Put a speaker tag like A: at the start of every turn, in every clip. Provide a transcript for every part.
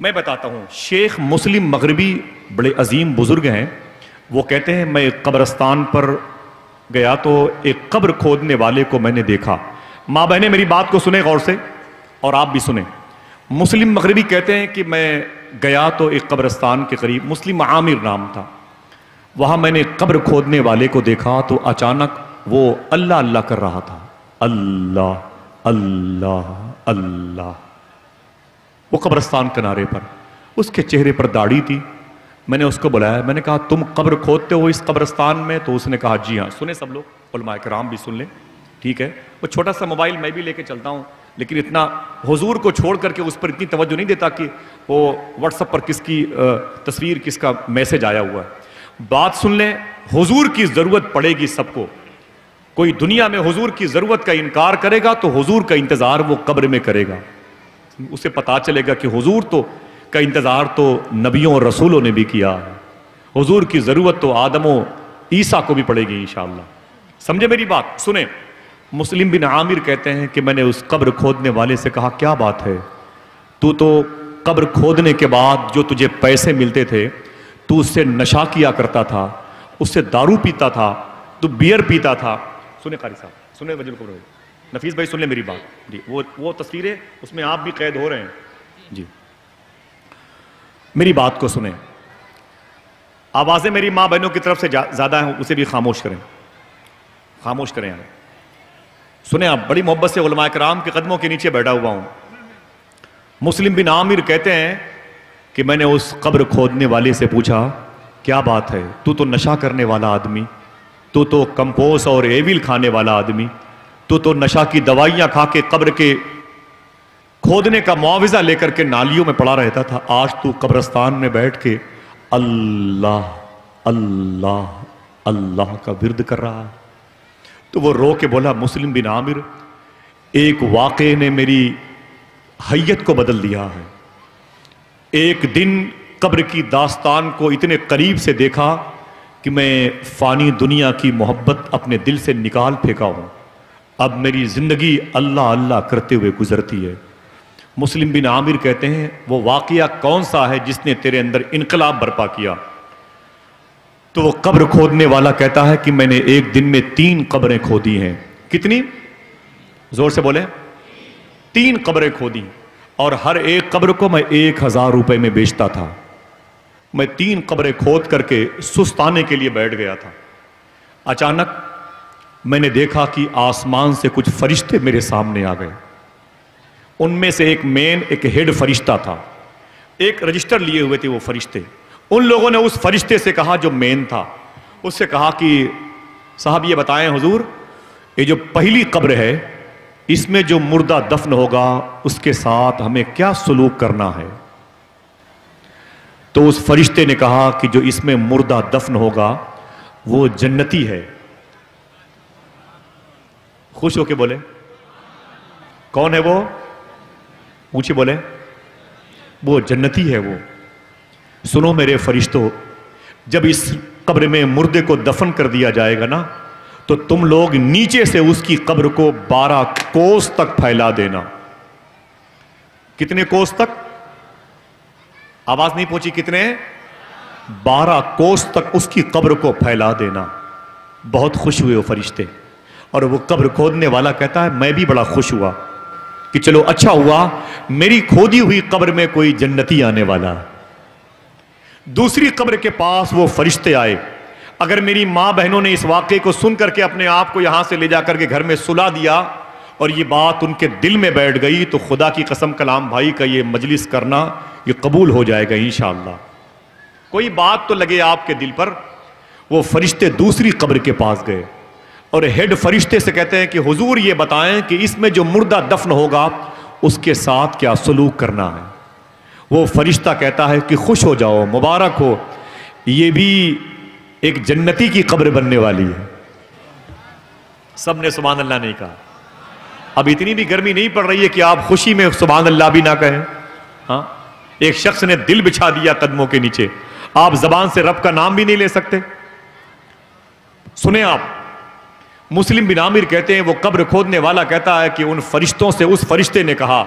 A: मैं बताता हूँ, शेख मुस्लिम मगरबी बड़े अजीम बुज़ुर्ग हैं। वो कहते हैं, मैं कब्रस्तान पर गया तो एक कब्र खोदने वाले को मैंने देखा। माँ बहने, मेरी बात को सुने गौर से, और आप भी सुने। मुस्लिम मगरबी कहते हैं कि मैं गया तो एक कब्रस्तान के करीब, मुस्लिम आमिर नाम था। वहाँ मैंने कब्र खोदने वाले को देखा तो अचानक वो अल्लाह अल्लाह कर रहा था। अल्लाह अल्लाह अल्लाह। वो कब्रस्तान किनारे पर। उसके चेहरे पर दाढ़ी थी। मैंने उसको बुलाया। मैंने कहा, तुम कब्र खोदते हो इस कब्रस्तान में? तो उसने कहा, जी हाँ सुने सब लोग। कराम भी सुन ले। ठीक है। वो छोटा सा मोबाइल मैं भी लेके चलता हूँ। लेकिन इतना हुजूर को छोड़ करके उस पर इतनी तवज्जो नहीं देता कि वो व्हाट्सअप पर किसकी तस्वीर, किसका मैसेज आया हुआ है। बात सुन लें। हुजूर की ज़रूरत पड़ेगी सबको। कोई दुनिया में हुजूर की ज़रूरत का इनकार करेगा तो हुजूर का इंतज़ार वो कब्र में करेगा। उसे पता चलेगा कि हुजूर तो का इंतज़ार तो नबियों और रसूलों ने भी किया। हुजूर की ज़रूरत तो आदमो, ईसा को भी पड़ेगी इन समझे मेरी बात? सुने। मुस्लिम बिन आमिर कहते हैं कि मैंने उस कब्र खोदने वाले से कहा, क्या बात है? तू तो कब्र खोदने के बाद जो तुझे पैसे मिलते थे, तू उससे नशा किया करता था, उससे दारू पीता था, तू बियर पीता था। सुने कारी साहब, सुने वजल को नफीस भाई, सुन ले मेरी बात। जी, वो वो तस्वीरें, उसमें आप भी कैद हो रहे हैं। जी। मेरी बात को सुने। आवाज़ें मेरी माँ बहनों की तरफ़ से ज़्यादा हैं, उसे भी खामोश करें। खामोश करें आप सुने आप, बड़ी मोहब्बत से उलमा कराम के कदमों के नीचे बैठा हुआ हूँ। मुस्लिम बिन आमिर कहते हैं कि मैंने उस कब्र खोदने वाले से पूछा, क्या बात है? तू तो नशा करने वाला आदमी, तू तो कंपोस और एविल खाने वाला आदमी तू तो नशा की दवाइयाँ खा के कब्र के खोदने का मुआवजा लेकर के नालियों में पड़ा रहता था। आज तू कब्रस्तान में बैठ के अल्लाह अल्लाह अल्लाह का विरद कर रहा है। तो वो रो के बोला, मुस्लिम बिन आमिर, एक वाक़े ने मेरी हैयत को बदल दिया है। एक दिन कब्र की दास्तान को इतने करीब से देखा कि मैं फ़ानी दुनिया की मोहब्बत अपने दिल से निकाल फेंका हूँ। अब मेरी ज़िंदगी अल्लाह अल्लाह करते हुए गुजरती है। मुस्लिम बिन आमिर कहते हैं, वो वाकया कौन सा है जिसने तेरे अंदर इनकलाब बर्पा किया? तो वो कब्र खोदने वाला कहता है कि मैंने एक दिन में तीन कब्रें खोदी हैं। कितनी? ज़ोर से बोले। तीन कब्रें खोदी और हर एक कब्र को मैं एक हज़ार रुपए में बेचता था। मैं तीन कब्रें खोद करके सुस्ताने के लिए बैठ गया था। अचानक मैंने देखा कि आसमान से कुछ फरिश्ते मेरे सामने आ गए। उनमें से एक मेन, एक हेड फरिश्ता था। एक रजिस्टर लिए हुए थे वो फरिश्ते। उन लोगों ने उस फरिश्ते से कहा जो मेन था। उससे कहा कि, साहब, ये बताएँ हुजूर, ये जो पहली कब्र है, इसमें जो मुर्दा दफन होगा, उसके साथ हमें क्या सलूक करना है? तो उस फरिश्ते ने कहा कि जो इसमें मुर्दा दफन होगा, वो जन्नती है। खुश होके बोले। कौन है वो? ऊँचे बोले। वो जन्नती है वो। सुनो मेरे फरिश्तों, जब इस कब्र में मुर्दे को दफन कर दिया जाएगा ना तो तुम लोग नीचे से उसकी कब्र को बारह कोस तक फैला देना। कितने कोस तक? आवाज़ नहीं पहुँची, कितने? बारह कोस तक उसकी कब्र को फैला देना। बहुत खुश हुए वो फरिश्ते। और वो कब्र खोदने वाला कहता है, मैं भी बड़ा खुश हुआ कि चलो अच्छा हुआ, मेरी खोदी हुई कब्र में कोई जन्नती आने वाला। दूसरी कब्र के पास वो फरिश्ते आए। अगर मेरी माँ बहनों ने इस वाक्य को सुन करके अपने आप को यहाँ से ले जाकर के घर में सुला दिया और ये बात उनके दिल में बैठ गई तो खुदा की कसम कलाम भाई का ये मजलिस करना, ये कबूल हो जाएगा इन कोई बात तो लगे आपके दिल पर, वो फरिश्ते दूसरी कब्र के पास गए। और हेड फरिश्ते से कहते हैं कि, हुजूर, ये बताएँ कि इसमें जो मुर्दा दफन होगा, उसके साथ क्या सलूक करना है? वो फरिश्ता कहता है कि, खुश हो जाओ, मुबारक हो। ये भी एक जन्नती की कब्र बनने वाली है। सबने सुबह अल्लाह नहीं कहा। अब इतनी भी गर्मी नहीं पड़ रही है कि आप खुशी में सुबह अल्लाह भी ना कहें। हाँ? एक शख्स ने दिल बिछा दिया कदमों के नीचे। आप जबान से रब का नाम भी नहीं ले सकते। सुने आप मुस्लिम बिन आमिर कहते हैं, वो कब्र खोदने वाला कहता है कि उन फरिश्तों से उस फरिश्ते ने कहा,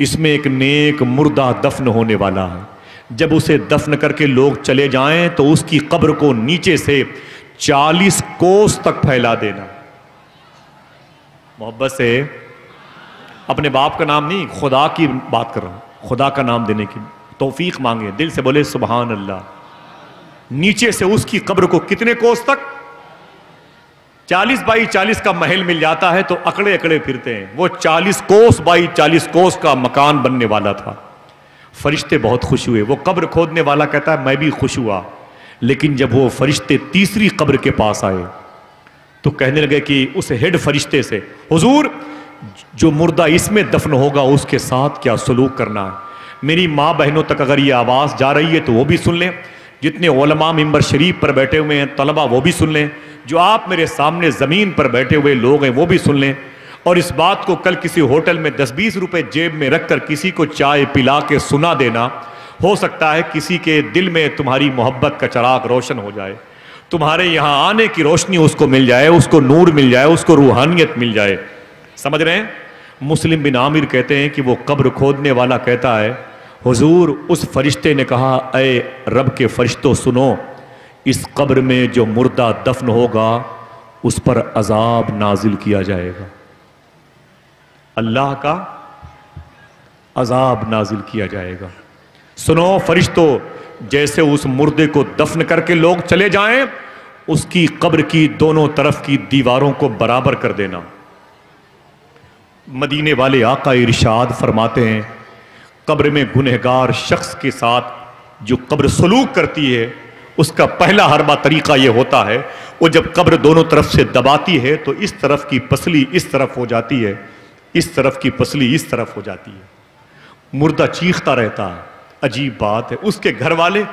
A: इसमें एक नेक मुर्दा दफन होने वाला है। जब उसे दफन करके लोग चले जाएँ तो उसकी कब्र को नीचे से चालीस कोस तक फैला देना। मोहब्बत से, अपने बाप का नाम नहीं, खुदा की बात कर रहा हूँ। खुदा का नाम देने की तोफीक मांगे, दिल से बोले सुबहान अल्लाह नीचे से उसकी कब्र को कितने कोस तक? चालीस बाई चालीस का महल मिल जाता है तो अकड़े अकड़े फिरते हैं। वो चालीस कोस बाई चालीस कोस का मकान बनने वाला था। फरिश्ते बहुत खुश हुए। वो कब्र खोदने वाला कहता है, मैं भी खुश हुआ। लेकिन जब वो फरिश्ते तीसरी कब्र के पास आए तो कहने लगे कि उस हेड फरिश्ते से, हुजूर, जो मुर्दा इसमें दफन होगा उसके साथ क्या सलूक करना है? मेरी माँ बहनों तक अगर ये आवाज़ जा रही है तो वो भी सुन लें। जितने ओलमा मिम्बर शरीफ पर बैठे हुए हैं, तलबा वो भी सुन लें। जो आप मेरे सामने ज़मीन पर बैठे हुए लोग हैं, वो भी सुन लें। और इस बात को कल किसी होटल में दस बीस रुपए जेब में रखकर किसी को चाय पिला के सुना देना, हो सकता है किसी के दिल में तुम्हारी मोहब्बत का चराग रोशन हो जाए। तुम्हारे यहाँ आने की रोशनी उसको मिल जाए, उसको नूर मिल जाए, उसको रूहानियत मिल जाए। समझ रहे हैं? मुस्लिम बिन आमिर कहते हैं कि वो कब्र खोदने वाला कहता है हुजूर उस फरिश्ते ने कहा अय रब के फरिश्तों, सुनो, इस कब्र में जो मुर्दा दफन होगा, उस पर अजाब नाजिल किया जाएगा। अल्लाह का अजाब नाजिल किया जाएगा। सुनो फरिश्तों, जैसे उस मुर्दे को दफन करके लोग चले जाएँ, उसकी कब्र की दोनों तरफ़ की दीवारों को बराबर कर देना। मदीने वाले आका इरशाद फरमाते हैं कब्र में गुनहगार शख्स के साथ जो कब्र सलूक करती है, उसका पहला हरबा तरीका यह होता है, वो जब कब्र दोनों तरफ़ से दबाती है तो इस तरफ़ की पसली इस तरफ़ हो जाती है, इस तरफ़ की पसली इस तरफ़ हो जाती है। मुर्दा चीखता रहता है, अजीब बात है। उसके घर वाले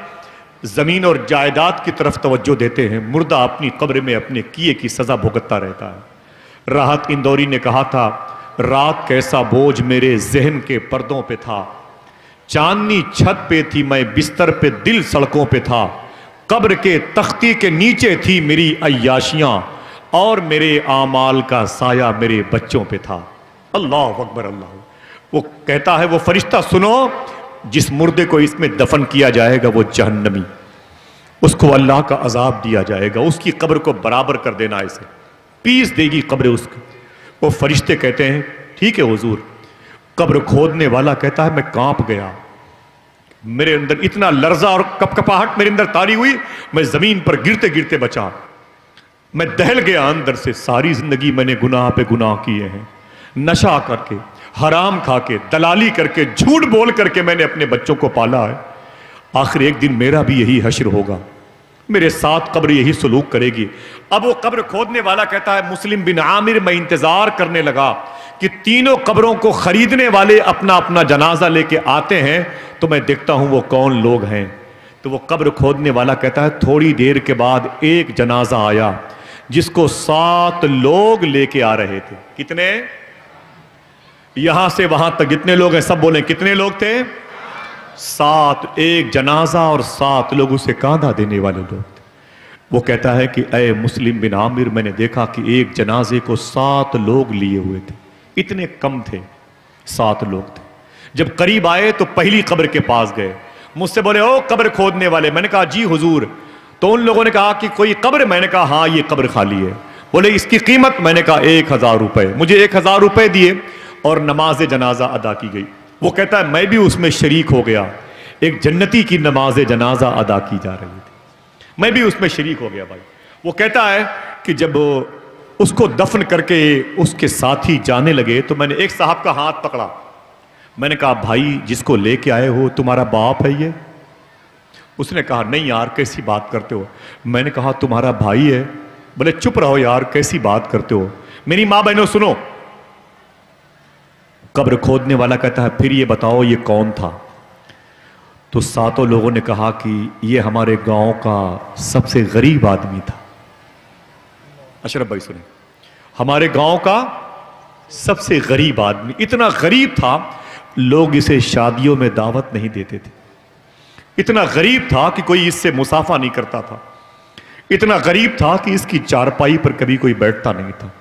A: ज़मीन और जायदाद की तरफ़ तवज्जो देते हैं, मुर्दा अपनी कब्र में अपने किए की सजा भुगतता रहता है। राहत इंदौरी ने कहा था, रात कैसा बोझ मेरे जहन के पर्दों पे था चांदनी छत पे थी मैं, बिस्तर पे दिल सड़कों पे था। कब्र के तख्ती के नीचे थी मेरी अयाशियाँ और मेरे आमाल का साया मेरे बच्चों पे था। अल्लाह अकबर, अल्लाह। वो कहता है, वो फरिश्ता सुनो, जिस मुर्दे को इसमें दफन किया जाएगा वो जहन्नमी। उसको अल्लाह का अजाब दिया जाएगा, उसकी कब्र को बराबर कर देना इसे। पीस देगी कब्र उसकी। वो फरिश्ते कहते हैं, ठीक है हजूर कब्र खोदने वाला कहता है, मैं काँप गया। मेरे अंदर इतना लर्जा और कपकपाहट मेरे अंदर तारी हुई, मैं ज़मीन पर गिरते गिरते बचा। मैं दहल गया अंदर से, सारी ज़िंदगी मैंने गुनाह पे गुनाह किए हैं। नशा करके, हराम खा के दलाली करके, झूठ बोल करके मैंने अपने बच्चों को पाला है। आखिर एक दिन मेरा भी यही हशर होगा। मेरे साथ कब्र यही सलूक करेगी। अब वो कब्र खोदने वाला कहता है, मुस्लिम बिन आमिर मैं इंतज़ार करने लगा। कि तीनों कब्रों को खरीदने वाले अपना अपना जनाजा लेके आते हैं तो मैं देखता हूँ वो कौन लोग हैं। तो वो कब्र खोदने वाला कहता है, थोड़ी देर के बाद एक जनाजा आया, जिसको सात लोग लेके आ रहे थे। कितने? यहाँ से वहाँ तक जितने लोग हैं, सब बोले, कितने लोग थे? सात, एक जनाजा और सात लोग उसे कांधा देने वाले लोग थे। वो कहता है कि अय मुस्लिम बिन आमिर, मैंने देखा कि एक जनाजे को सात लोग लिए हुए थे। इतने कम थे, सात लोग थे। जब करीब आए तो पहली कब्र के पास गए। मुझसे बोले, ओ, कब्र खोदने वाले। मैंने कहा, जी हुजूर। तो उन लोगों ने कहा कि, कोई कब्र? मैंने कहा हाँ ये कब्र खाली है। बोले, इसकी कीमत? मैंने कहा, एक हज़ार रुपए। मुझे एक हज़ार रुपए दिए। और नमाज़ जनाजा अदा की गई। वो कहता है, मैं भी उसमें शरीक हो गया। एक जन्नती की नमाज़ जनाजा अदा की जा रही थी। मैं भी उसमें शरीक हो गया भाई। वो कहता है कि जब उसको दफन करके उसके साथ ही जाने लगे तो मैंने एक साहब का हाथ पकड़ा। मैंने कहा, भाई, जिसको लेके आए हो, तुम्हारा बाप है ये? उसने कहा, नहीं यार, कैसी बात करते हो? मैंने कहा, तुम्हारा भाई है। बोले, चुप रहो यार, कैसी बात करते हो? मेरी माँ बहनों, सुनो। कब्र खोदने वाला कहता है, फिर ये बताओ, ये कौन था? तो सातों लोगों ने कहा कि, ये हमारे गाँव का सबसे गरीब आदमी था। अशरफ भाई सुने। हमारे गाँव का सबसे गरीब आदमी, इतना गरीब था, लोग इसे शादियों में दावत नहीं देते थे। इतना गरीब था कि कोई इससे मुसाफा नहीं करता था। इतना गरीब था कि इसकी चारपाई पर कभी कोई बैठता नहीं था।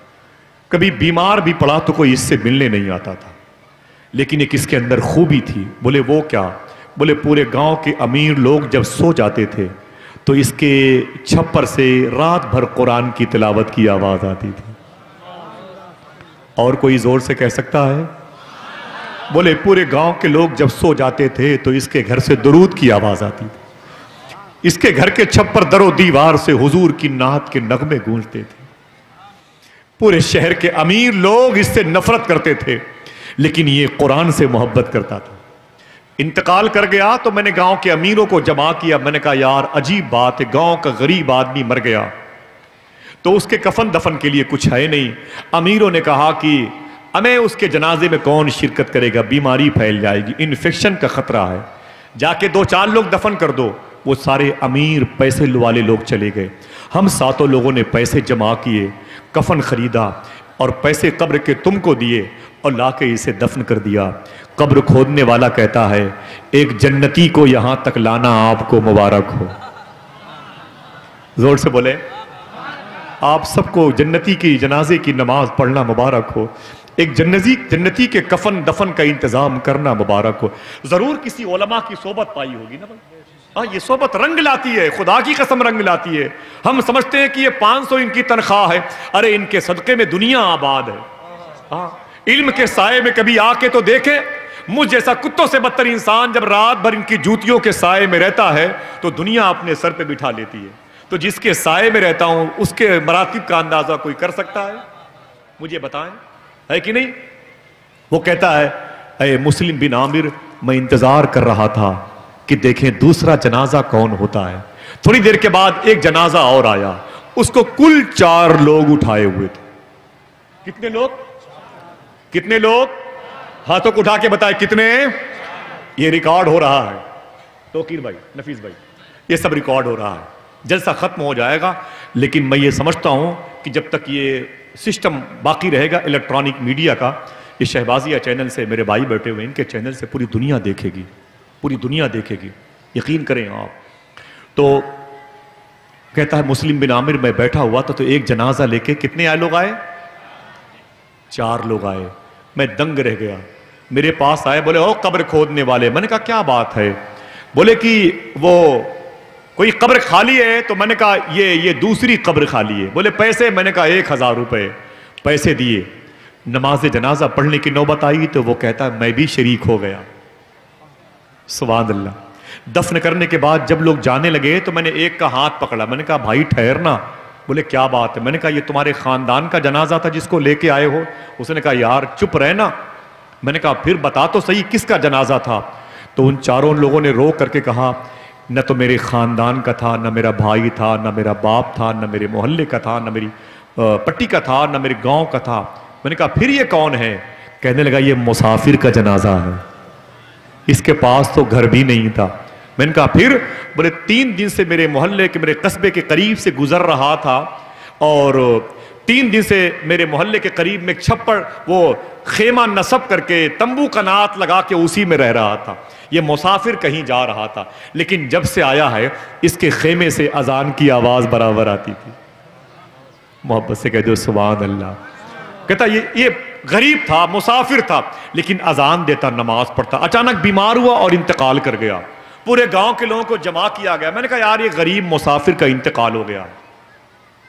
A: कभी बीमार भी पड़ा तो कोई इससे मिलने नहीं आता था। लेकिन एक इसके अंदर खूबी थी। बोले, वो क्या? बोले, पूरे गाँव के अमीर लोग जब सो जाते थे तो इसके छप्पर से रात भर कुरान की तिलावत की आवाज़ आती थी। और कोई ज़ोर से कह सकता है? बोले, पूरे गाँव के लोग जब सो जाते थे तो इसके घर से दरूद की आवाज़ आती थी। इसके घर के छप्पर दरो दीवार से हुजूर की नात के नगमे गूंजते थे। पूरे शहर के अमीर लोग इससे नफरत करते थे, लेकिन ये कुरान से मोहब्बत करता था। इंतकाल कर गया तो मैंने गाँव के अमीरों को जमा किया। मैंने कहा, यार, अजीब बात है, गाँव का गरीब आदमी मर गया। तो उसके कफन दफन के लिए कुछ है नहीं। अमीरों ने कहा कि हमें उसके जनाजे में कौन शिरकत करेगा? बीमारी फैल जाएगी इन्फेक्शन का खतरा है। जाके दो चार लोग दफन कर दो। वो सारे अमीर पैसे वाले लोग चले गए। हम सातों लोगों ने पैसे जमा किए, कफन खरीदा और पैसे कब्र के तुमको दिए। और लाके इसे दफन कर दिया। कब्र खोदने वाला कहता है, एक जन्नती को यहाँ तक लाना आपको मुबारक हो। ज़ोर से बोले, आप सबको जन्नती की जनाजे की नमाज़ पढ़ना मुबारक हो। एक जन्नती जन्नती के कफन दफन का इंतज़ाम करना मुबारक हो। ज़रूर किसी ओलमा की सोबत पाई होगी ना हाँ ये सोबत रंग लाती है, खुदा की कसम रंग लाती है। हम समझते हैं कि ये 500 इनकी तनख्वाह है। अरे, इनके सदक़े में दुनिया आबाद है। हाँ इल्म के साय में कभी आके तो देखे। मुझ जैसा कुत्तों से बदतर इंसान जब रात भर इनकी जूतियों के साय में रहता है तो दुनिया अपने सर पे बिठा लेती है। तो जिसके साय में रहता हूँ, उसके मरातिब का अंदाज़ा कोई कर सकता है? मुझे बताएँ। है कि नहीं? वो कहता है अरे मुस्लिम बिन आमिर, मैं इंतज़ार कर रहा था कि देखें दूसरा जनाजा कौन होता है। थोड़ी देर के बाद एक जनाजा और आया। उसको कुल चार लोग उठाए हुए थे। कितने लोग? कितने लोग? हाथों को उठा के बताए कितने? ये रिकॉर्ड हो रहा है। तोकीर भाई, नफीस भाई, ये सब रिकॉर्ड हो रहा है। जलसा खत्म हो जाएगा, लेकिन मैं ये समझता हूँ कि जब तक ये सिस्टम बाकी रहेगा इलेक्ट्रॉनिक मीडिया का, ये शहबाजिया चैनल से मेरे भाई बैठे हुए इनके चैनल से पूरी दुनिया देखेगी, पूरी दुनिया देखेगी। यकीन करें आप। तो कहता है, मुस्लिम बिन आमिर, में बैठा हुआ था तो एक जनाजा लेके कितने आए लोग आए? चार लोग आए। मैं दंग रह गया। मेरे पास आए, बोले, ओ, कब्र खोदने वाले। मैंने कहा, क्या बात है? बोले कि, वो, कोई कब्र खाली है? तो मैंने कहा, ये ये दूसरी कब्र खाली है। बोले, पैसे? मैंने कहा, एक हज़ार रुपए, पैसे दिए। नमाज़ जनाजा पढ़ने की नौबत आई तो वो कहता है मैं भी शरीक हो गया। सुबह अल्लाह दफन करने के बाद जब लोग जाने लगे तो मैंने एक का हाथ पकड़ा। मैंने कहा, भाई, ठहरना। बोले, क्या बात है? मैंने कहा, ये तुम्हारे खानदान का जनाजा था जिसको लेके आए हो। उसने कहा, यार, चुप रहना। मैंने कहा, फिर बता तो सही, किसका जनाजा था? तो उन चारों लोगों ने रो करके कहा, न तो मेरे खानदान का था, न मेरा भाई था, न मेरा बाप था, न मेरे मोहल्ले का था, न मेरी पट्टी का था, न मेरे गाँव का था। मैंने कहा, फिर ये कौन है? कहने लगा, ये मुसाफिर का जनाजा है। इसके पास तो घर भी नहीं था। मैंने कहा, फिर बोले, तीन दिन से मेरे मोहल्ले के, मेरे कस्बे के करीब से गुजर रहा था और तीन दिन से मेरे मोहल्ले के करीब में छप्पड़, वो खेमा नसब करके तंबू का नात लगा के उसी में रह रहा था। ये मुसाफिर कहीं जा रहा था। लेकिन जब से आया है, इसके खेमे से अजान की आवाज़ बराबर आती थी। मोहब्बत से कह दो सुबह अल्लाह कहता, ये ये गरीब था, मुसाफिर था, लेकिन अजान देता, नमाज़ पढ़ता। अचानक बीमार हुआ और इंतकाल कर गया। पूरे गाँव के लोगों को जमा किया गया। मैंने कहा, यार, ये गरीब मुसाफिर का इंतकाल हो गया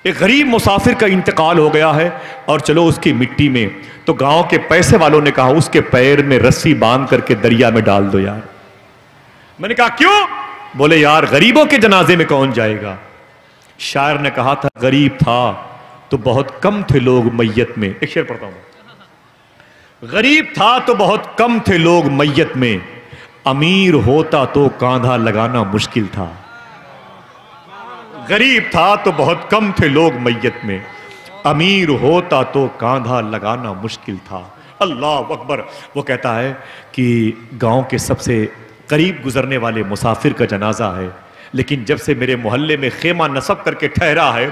A: एक गरीब मुसाफिर का इंतकाल हो गया है और चलो उसकी मिट्टी में। तो गाँव के पैसे वालों ने कहा, उसके पैर में रस्सी बाँध करके दरिया में डाल दो यार। मैंने कहा, क्यों? बोले, यार, गरीबों के जनाजे में कौन जाएगा? शायर ने कहा, था, गरीब था तो बहुत कम थे लोग मैयत में। एक शेर पढ़ता हूँ। गरीब था तो बहुत कम थे लोग मैयत में। अमीर होता तो कांधा लगाना मुश्किल था। गरीब था तो बहुत कम थे लोग मैयत में। अमीर होता तो कांधा लगाना मुश्किल था। अल्लाह अकबर। वो कहता है कि गाँव के सबसे करीब गुजरने वाले मुसाफिर का जनाजा है, लेकिन जब से मेरे मोहल्ले में खेमा नसब करके ठहरा है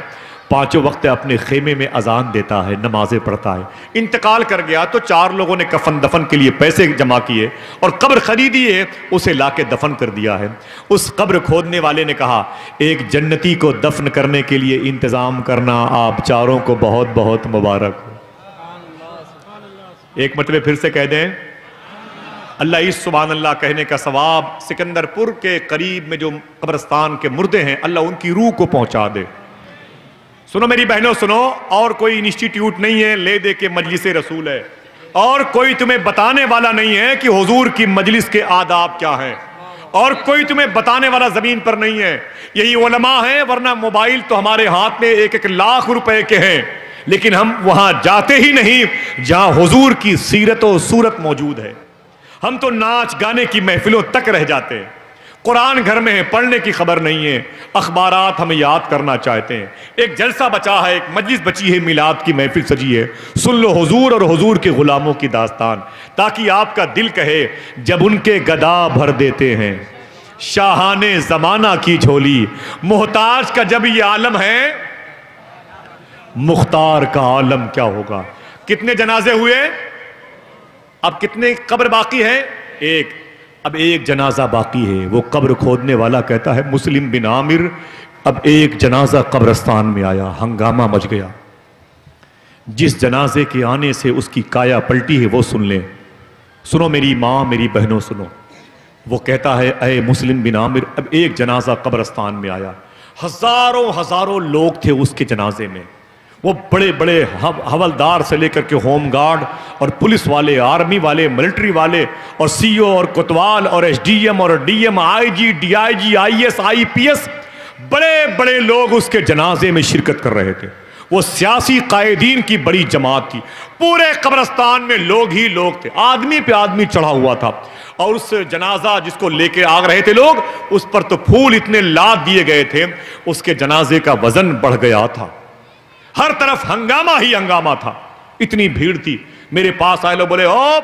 A: पाँचों वक्त अपने खेमे में अजान देता है, नमाजें पढ़ता है। इंतकाल कर गया तो चार लोगों ने कफन दफन के लिए पैसे जमा किए और कब्र खरीदी है, उसे ला के दफन कर दिया है। उस कब्र खोदने वाले ने कहा, एक जन्नती को दफन करने के लिए इंतज़ाम करना आप चारों को बहुत बहुत मुबारक हो। एक मतलब फिर से कह दें, अल्लाह इस सुबहान अल्लाह कहने का सवाब, सिकंदरपुर के करीब में जो कब्रस्तान के मुर्दे हैं, अल्लाह उनकी रूह को पहुँचा दे। सुनो मेरी बहनों, सुनो, और कोई इंस्टीट्यूट नहीं है, ले दे के मजलिस रसूल है। और कोई तुम्हें बताने वाला नहीं है कि हुजूर की मजलिस के आदाब क्या है। और कोई तुम्हें बताने वाला ज़मीन पर नहीं है। यही ओलमा है, वरना मोबाइल तो हमारे हाथ में एक एक लाख रुपए के हैं। लेकिन हम वहाँ जाते ही नहीं, जहाँ हुजूर की सीरत और सूरत मौजूद है। हम तो नाच गाने की महफिलों तक रह जाते हैं। कुरान घर में है, पढ़ने की खबर नहीं है अखबार हमें याद करना चाहते हैं। एक जलसा बचा है, एक मजलिस बची है, मिलाद की महफिल सजी है। सुन लो हजूर और हजूर के गुलामों की दास्तान, ताकि आपका दिल कहे, जब उनके गदा भर देते हैं। शाहाने जमाना की झोली, मोहताज का जब ये आलम है, मुख्तार का आलम क्या होगा? कितने जनाजे हुए? अब कितने कब्र बाकी है? एक अब एक जनाजा बाकी है, वो कब्र खोदने वाला कहता है, मुस्लिम बिन आमिर, अब एक जनाजा कब्रस्तान में आया, हंगामा मच गया। जिस जनाजे के आने से उसकी काया पलटी है, वो सुन ले। सुनो मेरी माँ, मेरी बहनों, सुनो। वो कहता है अय मुस्लिम बिन आमिर, अब एक जनाजा कब्रस्तान में आया। हज़ारों हज़ारों लोग थे उसके जनाजे में। वो बड़े बड़े हवलदार से लेकर के होम गार्ड और पुलिस वाले, आर्मी वाले, मिलिट्री वाले और सीओ और कोतवाल और एसडीएम और DM, IG, DIG, IAS, IPS, बड़े बड़े लोग उसके जनाजे में शिरकत कर रहे थे। वो सियासी कायदीन की बड़ी जमात थी। पूरे कब्रस्तान में लोग ही लोग थे। आदमी पे आदमी चढ़ा हुआ था। और उस जनाजा जिसको लेके आ रहे थे लोग, उस पर तो फूल इतने लाद दिए गए थे, उसके जनाजे का वज़न बढ़ गया था। हर तरफ़ हंगामा ही हंगामा था। इतनी भीड़ थी। मेरे पास आए लोग बोले, ओ,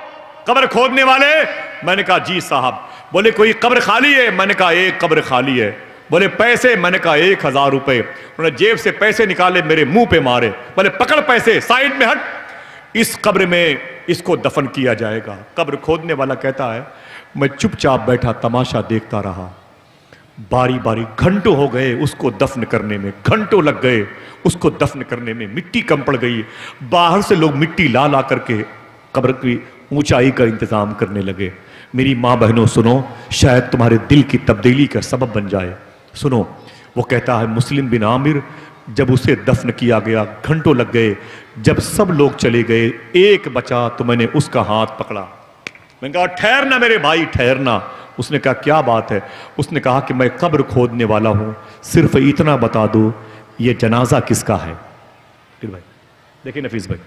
A: कब्र खोदने वाले। मैंने कहा, जी साहब। बोले, कोई कब्र खाली है? मैंने कहा, एक कब्र खाली है। बोले, पैसे? मैंने कहा, एक हज़ार रुपए। उन्होंने जेब से पैसे निकाले, मेरे मुँह पे मारे। बोले, पकड़ पैसे, साइड में हट। इस कब्र में इसको दफन किया जाएगा। कब्र खोदने वाला कहता है, मैं चुपचाप बैठा तमाशा देखता रहा। बारी बारी घंटों हो गए, उसको दफन करने में, घंटों लग गए, उसको दफन करने में मिट्टी कम पड़ गई। बाहर से लोग मिट्टी ला ला करके कब्र की ऊंचाई का इंतज़ाम करने लगे। मेरी माँ बहनों, सुनो, शायद तुम्हारे दिल की तब्दीली का सबब बन जाए। सुनो, वो कहता है, मुस्लिम बिन आमिर, जब उसे दफन किया गया, घंटों लग गए। जब सब लोग चले गए, एक बचा तो मैंने उसका हाथ पकड़ा। मैंने कहा, ठहरना मेरे भाई, ठहरना। उसने कहा, क्या बात है? उसने कहा कि, मैं कब्र खोदने वाला हूँ, सिर्फ़ इतना बता दो, ये जनाजा किसका है? फिर भाई, देखिए नफीस भाई,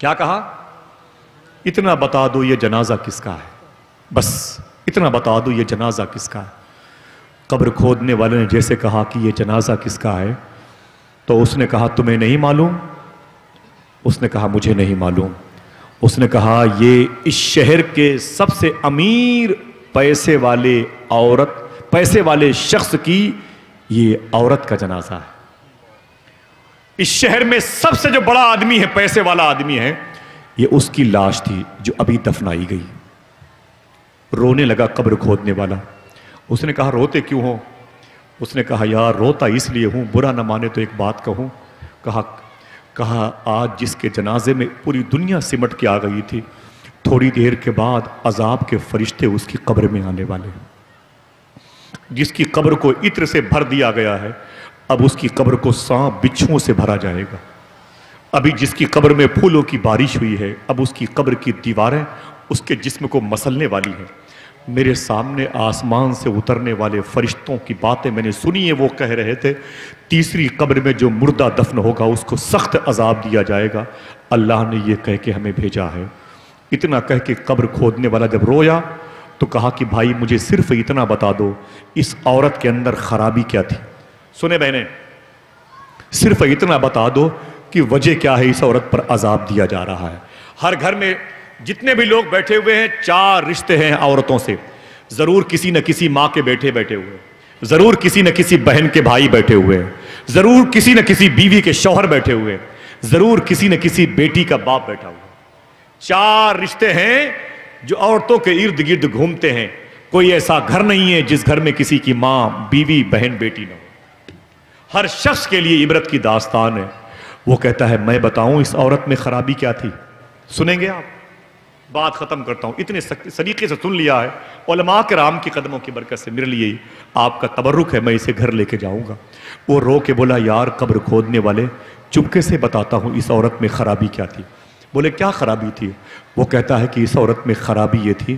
A: क्या कहा? इतना बता दो, ये जनाजा किसका है? बस, इतना बता दो, ये जनाजा किसका है? कब्र खोदने वाले ने जैसे कहा कि, ये जनाजा किसका है? तो उसने कहा, तुम्हें नहीं मालूम? उसने कहा, मुझे नहीं मालूम। उसने कहा, ये इस शहर के सबसे अमीर पैसे वाले औरत, पैसे वाले शख्स की, ये औरत का जनाजा है। इस शहर में सबसे जो बड़ा आदमी है, पैसे वाला आदमी है, ये उसकी लाश थी जो अभी दफनाई गई। रोने लगा कब्र खोदने वाला। उसने कहा, रोते क्यों हो? उसने कहा, यार, रोता इसलिए हूँ, बुरा ना माने तो एक बात कहूँ। कहा कहा, आज जिसके जनाजे में पूरी दुनिया सिमट के आ गई थी, थोड़ी देर के बाद अजाब के फरिश्ते उसकी कब्र में आने वाले जिसकी कब्र को इत्र से भर दिया गया है, अब उसकी कब्र को सांप बिच्छुओं से भरा जाएगा। अभी जिसकी कब्र में फूलों की बारिश हुई है, अब उसकी कब्र की दीवारें उसके जिस्म को मसलने वाली हैं। मेरे सामने आसमान से उतरने वाले फरिश्तों की बातें मैंने सुनी है, वो कह रहे थे, तीसरी कब्र में जो मुर्दा दफन होगा, उसको सख्त अजाब दिया जाएगा। अल्लाह ने यह कह के हमें भेजा है। इतना कह के कब्र खोदने वाला जब रोया तो कहा कि, भाई, मुझे सिर्फ़ इतना बता दो, इस औरत के अंदर खराबी क्या थी? सुने बहने, सिर्फ़ इतना बता दो कि वजह क्या है इस औरत पर अजाब दिया जा रहा है। हर घर में जितने भी लोग बैठे हुए हैं, चार रिश्ते हैं औरतों से। ज़रूर किसी न किसी माँ के बेटे बैठे हुए ज़रूर किसी न किसी बहन के भाई बैठे हुए हैं। ज़रूर किसी न किसी बीवी के शौहर बैठे हुए हैं। ज़रूर किसी न किसी बेटी का बाप बैठा हुआ चार रिश्ते हैं जो औरतों के इर्द गिर्द घूमते हैं। कोई ऐसा घर नहीं है जिस घर में किसी की माँ, बीवी, बहन, बेटी ना हो। हर शख्स के लिए इबरत की दास्तान है। वो कहता है, मैं बताऊँ इस औरत में खराबी क्या थी? सुनेंगे आप? बात ख़त्म करता हूँ। इतने सलीके से सुन लिया है। ओलमा के राम की कदमों की बरकत से मेरे लिए। आपका तबरुक है, मैं इसे घर लेके जाऊँगा। वो रो के बोला, यार, कब्र खोदने वाले, चुपके से बताता हूँ इस औरत में ख़राबी क्या थी। बोले, क्या ख़राबी थी? वो कहता है कि इस औरत में ख़राबी ये थी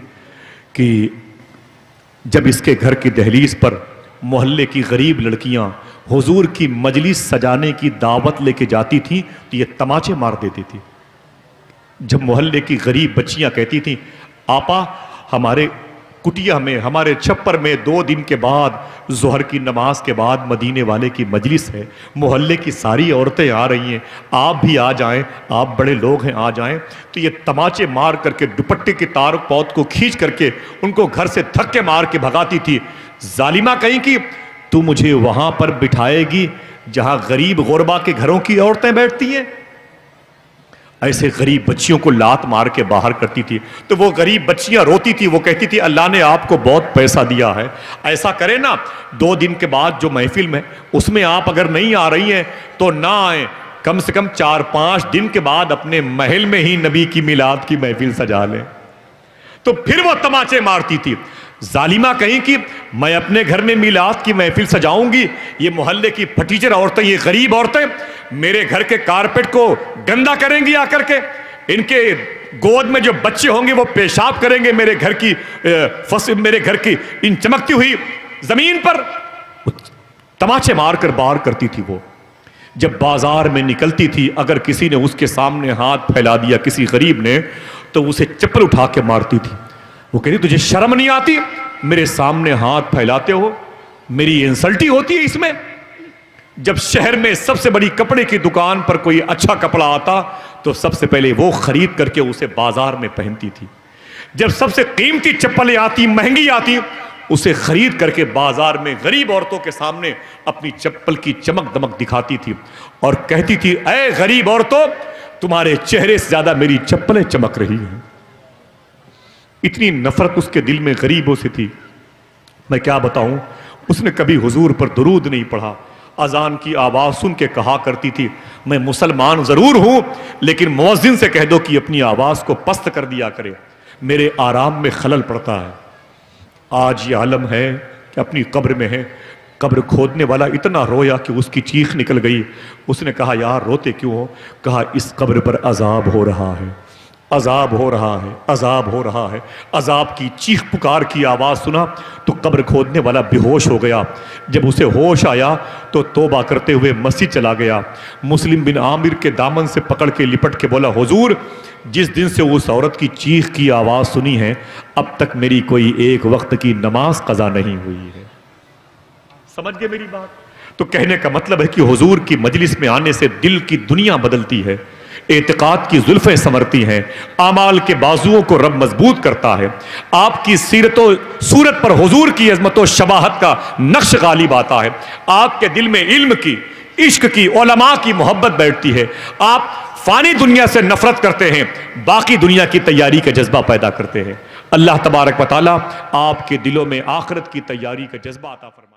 A: कि जब इसके घर की दहलीज पर मोहल्ले की गरीब लड़कियाँ हुजूर की मजलिस सजाने की दावत लेके जाती थी तो ये तमाचे मार देती थी। जब मोहल्ले की गरीब बच्चियाँ कहती थी, आपा, हमारे कुटिया में, हमारे छप्पर में दो दिन के बाद, जोहर की नमाज़ के बाद मदीने वाले की मजलिस है, मोहल्ले की सारी औरतें आ रही हैं, आप भी आ जाएँ, आप बड़े लोग हैं, आ जाएँ। तो ये तमाचे मार करके, दुपट्टे के तार पौध को खींच करके, उनको घर से थक्के मार के भगाती थी। जालिमा कहीं कि? तू मुझे वहाँ पर बिठाएगी, जहाँ गरीब गुरबा के घरों की औरतें बैठती हैं। ऐसे गरीब बच्चियों को लात मार के बाहर करती थी। तो वो गरीब बच्चियाँ रोती थी, वो कहती थी, अल्लाह ने आपको बहुत पैसा दिया है। ऐसा करे ना, दो दिन के बाद जो महफिल में, उसमें आप अगर नहीं आ रही हैं तो ना आए। कम से कम चार पाँच दिन के बाद अपने महल में ही नबी की मिलाद की महफिल सजा लें। तो फिर वो तमाचे मारती थी। जालिमा कहीं कि मैं अपने घर में मिलाद की महफिल सजाऊँगी। ये मोहल्ले की फटीचर औरतें, ये गरीब औरतें मेरे घर के कारपेट को गंदा करेंगी आकर के। इनके गोद में जो बच्चे होंगे, वो पेशाब करेंगे मेरे घर की फ़सल मेरे घर की। इन चमकती हुई ज़मीन पर तमाचे मारकर बाहर करती थी वो। जब बाज़ार में निकलती थी, अगर किसी ने उसके सामने हाथ फैला दिया, किसी गरीब ने तो उसे चप्पल उठा के मारती थी। वो कहती तुझे शर्म नहीं आती? मेरे सामने हाथ फैलाते हो, मेरी इंसल्टी होती है इसमें। जब शहर में सबसे बड़ी कपड़े की दुकान पर कोई अच्छा कपड़ा आता तो सबसे पहले वो खरीद करके उसे बाज़ार में पहनती थी। जब सबसे कीमती चप्पलें आती, महँगी आती, उसे खरीद करके बाज़ार में गरीब औरतों के सामने अपनी चप्पल की चमक दमक दिखाती थी और कहती थी अय गरीब औरतों, तुम्हारे चेहरे से ज़्यादा मेरी चप्पलें चमक रही हैं। इतनी नफरत उसके दिल में गरीबों से थी। मैं क्या बताऊँ? उसने कभी हुजूर पर दरूद नहीं पढ़ा। अजान की आवाज़ सुन के कहा करती थी, मैं मुसलमान ज़रूर हूँ, लेकिन मुअज्जिन से कह दो कि अपनी आवाज़ को पस्त कर दिया करे। मेरे आराम में खलल पड़ता है। आज ये आलम है कि अपनी कब्र में है। कब्र खोदने वाला इतना रोया कि उसकी चीख निकल गई। उसने कहा, यार, रोते क्यों हो? कहा, इस कब्र पर अजाब हो रहा है। अजाब हो रहा है, अजाब हो रहा है। अजाब की चीख पुकार की आवाज़ सुना तो कब्र खोदने वाला बेहोश हो गया। जब उसे होश आया तो तोबा करते हुए मस्जिद चला गया। मुस्लिम बिन आमिर के दामन से पकड़ के लिपट के बोला, हुजूर, जिस दिन से उस औरत की चीख की आवाज़ सुनी है, अब तक मेरी कोई एक वक्त की नमाज़ कज़ा नहीं हुई है। समझ गए मेरी बात? तो कहने का मतलब है कि हुजूर की मजलिस में आने से दिल की दुनिया बदलती है। एतकाद की जुल्फें समरती हैं, आमाल के बाजुओं को रब मज़बूत करता है। आपकी सीरतो, सूरत पर हजूर की अजमत शबाहत का नक्श गालिब आता है। आपके दिल में इल्म की, इश्क की ओलमा की मोहब्बत बैठती है। आप फानी दुनिया से नफरत करते हैं, बाकी दुनिया की तैयारी का जज्बा पैदा करते हैं। अल्लाह तबारक वाली आपके दिलों में आखरत की तैयारी का जज्बा आता फरमा